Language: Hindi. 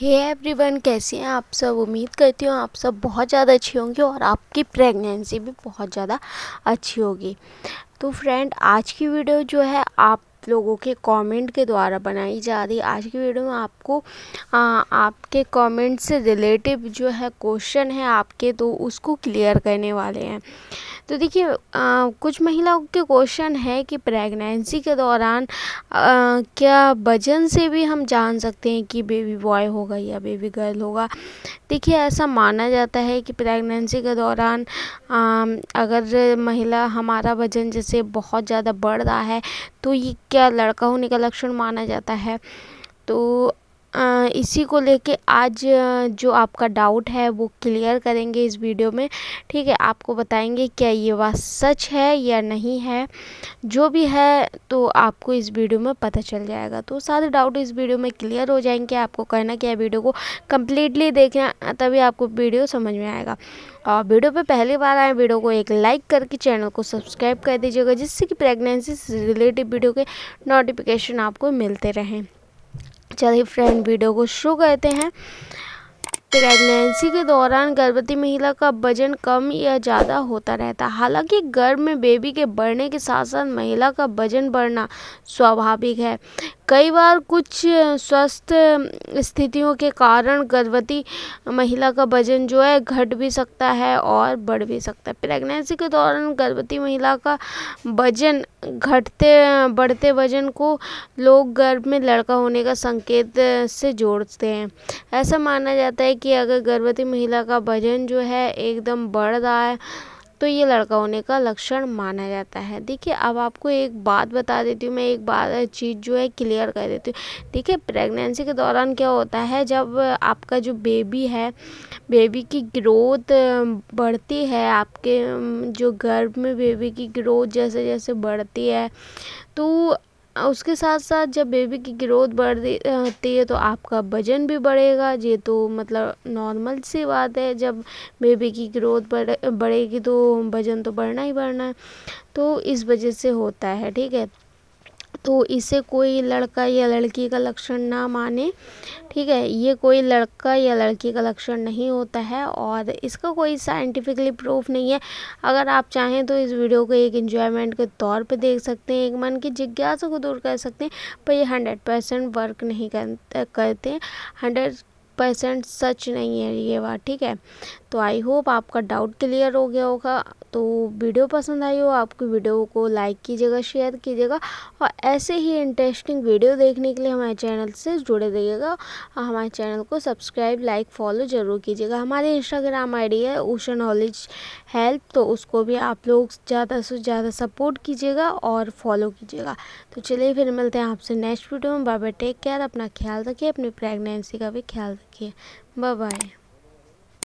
हे एवरीवन कैसे हैं आप सब? उम्मीद करती हूँ आप सब बहुत ज़्यादा अच्छी होंगी और आपकी प्रेगनेंसी भी बहुत ज़्यादा अच्छी होगी। तो फ्रेंड आज की वीडियो जो है आप लोगों के कमेंट के द्वारा बनाई जा रही आज की वीडियो में आपको आ, आपके कमेंट से रिलेटिव जो है क्वेश्चन है आपके तो उसको क्लियर करने वाले हैं। तो देखिए कुछ महिलाओं के क्वेश्चन है कि प्रेगनेंसी के दौरान आ, क्या वज़न से भी हम जान सकते हैं कि बेबी बॉय होगा या बेबी गर्ल होगा। देखिए ऐसा माना जाता है कि प्रेगनेंसी के दौरान आ, अगर महिला हमारा वज़न जैसे बहुत ज़्यादा बढ़ रहा है तो ये क्या लड़का होने का लक्षण माना जाता है? तो इसी को लेके आज जो आपका डाउट है, वो क्लियर करेंगे इस वीडियो में। ठीक है, आपको बताएँगे क्या ये बात सच है या नहीं है। जो भी है तो आपको इस वीडियो में पता चल जाएगा। तो सारे डाउट इस वीडियो में क्लियर हो जाएँगे, आपको कहना क्या वीडियो को कम्प्लीटली देखना, तभी आपको वीडियो समझ में आएगा। और वीडियो पे पहली बार आए वीडियो को एक लाइक करके चैनल को सब्सक्राइब कर दीजिएगा, जिससे कि प्रेगनेंसी से रिलेटेड वीडियो के नोटिफिकेशन आपको मिलते रहें। चलिए फ्रेंड वीडियो को शुरू करते हैं। प्रेगनेंसी के दौरान गर्भवती महिला का वज़न कम या ज़्यादा होता रहता है। हालाँकि गर्भ में बेबी के बढ़ने के साथ साथ महिला का वज़न बढ़ना स्वाभाविक है। कई बार कुछ स्वस्थ स्थितियों के कारण गर्भवती महिला का वज़न जो है घट भी सकता है और बढ़ भी सकता है। प्रेगनेंसी के दौरान गर्भवती महिला का वज़न घटते, बढ़ते वज़न को लोग गर्भ में लड़का होने का संकेत से जोड़ते हैं। ऐसा माना जाता है कि अगर गर्भवती महिला का वज़न जो है एकदम बढ़ रहा है तो ये लड़का होने का लक्षण माना जाता है। देखिए, अब आपको एक बात बता देती हूँ, मैं एक बात चीज़ जो है क्लियर कर देती हूँ। देखिए, प्रेगनेंसी के दौरान क्या होता है, जब आपका जो बेबी है, बेबी की ग्रोथ बढ़ती है, आपके, जो गर्भ में बेबी की ग्रोथ जैसे जैसे बढ़ती है तो उसके साथ साथ जब बेबी की ग्रोथ बढ़ती है तो आपका वज़न भी बढ़ेगा। ये तो मतलब नॉर्मल सी बात है। जब बेबी की ग्रोथ बढ़, बढ़ेगी तो वज़न तो बढ़ना ही बढ़ना है। तो इस वजह से होता है, ठीक है? तो इसे कोई लड़का या लड़की का लक्षण ना माने, ठीक है? ये कोई लड़का या लड़की का लक्षण नहीं होता है और इसका कोई साइंटिफिकली प्रूफ नहीं है। अगर आप चाहें तो इस वीडियो को एक इन्जॉयमेंट के तौर पे देख सकते हैं, एक मन की जिज्ञासा को दूर कर सकते हैं, पर ये हंड्रेड परसेंट वर्क नहीं करते हंड्रेड परसेंट सच नहीं है ये बात, ठीक है? तो आई होप आपका डाउट क्लियर हो गया होगा। तो वीडियो पसंद आई हो, आपकी वीडियो को लाइक कीजिएगा शेयर कीजिएगा और ऐसे ही इंटरेस्टिंग वीडियो देखने के लिए हमारे चैनल से जुड़े रहिएगा। और हमारे चैनल को सब्सक्राइब लाइक फॉलो ज़रूर कीजिएगा। हमारे इंस्टाग्राम आईडी है ओशन नॉलेज हेल्प तो उसको भी आप लोग ज़्यादा से ज़्यादा सपोर्ट कीजिएगा और फॉलो कीजिएगा। तो चलिए फिर मिलते हैं आपसे नेक्स्ट वीडियो में। बाय टेक केयर अपना ख्याल रखिए, अपनी प्रेगनेंसी का भी ख्याल रखिए। Bye bye